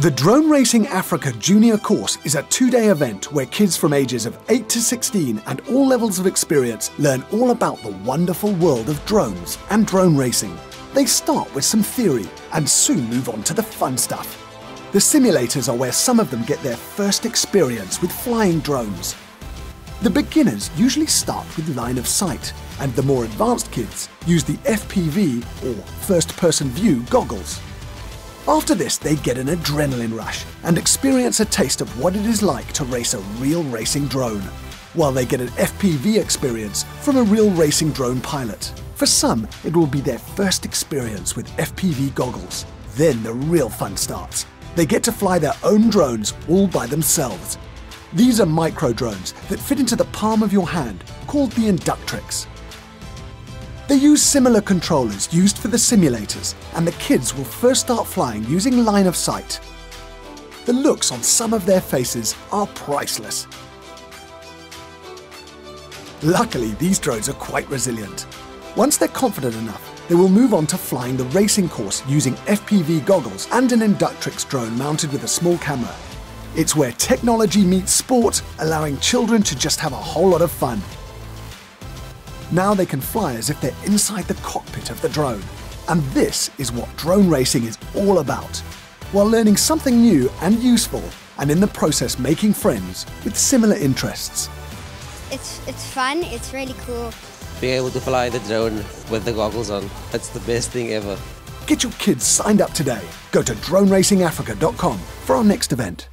The Drone Racing Africa Junior course is a two day event where kids from ages of 8 to 16 and all levels of experience learn all about the wonderful world of drones and drone racing. They start with some theory and soon move on to the fun stuff. The simulators are where some of them get their first experience with flying drones. The beginners usually start with line of sight, and the more advanced kids use the FPV or first person view goggles. After this, they get an adrenaline rush and experience a taste of what it is like to race a real racing drone, while they get an FPV experience from a real racing drone pilot. For some, it will be their first experience with FPV goggles. Then the real fun starts. They get to fly their own drones all by themselves. These are micro drones that fit into the palm of your hand, called the Inductrix. They use similar controllers used for the simulators, and the kids will first start flying using line of sight. The looks on some of their faces are priceless. Luckily, these drones are quite resilient. Once they're confident enough, they will move on to flying the racing course using FPV goggles and an Inductrix drone mounted with a small camera. It's where technology meets sport, allowing children to just have a whole lot of fun. Now they can fly as if they're inside the cockpit of the drone. And this is what drone racing is all about, while learning something new and useful, and in the process making friends with similar interests. It's, it's fun, it's really cool. Being able to fly the drone with the goggles on, that's the best thing ever. Get your kids signed up today. Go to droneracingafrica.com for our next event.